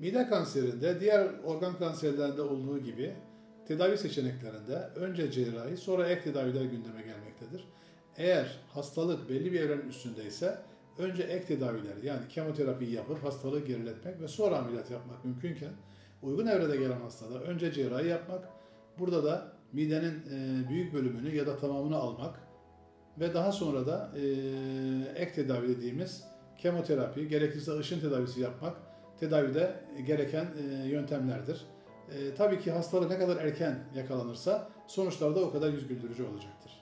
Mide kanserinde diğer organ kanserlerinde olduğu gibi tedavi seçeneklerinde önce cerrahi sonra ek tedaviler gündeme gelmektedir. Eğer hastalık belli bir evrenin üstündeyse önce ek tedaviler yani kemoterapiyi yapıp hastalığı geriletmek ve sonra ameliyat yapmak mümkünken uygun evrede gelen hastada önce cerrahi yapmak, burada da midenin e, büyük bölümünü ya da tamamını almak ve daha sonra da e, ek tedavi dediğimiz kemoterapi, gerekirse ışın tedavisi yapmak tedavide gereken e, yöntemlerdir. E, tabii ki hastalık ne kadar erken yakalanırsa sonuçlar da o kadar yüz güldürücü olacaktır.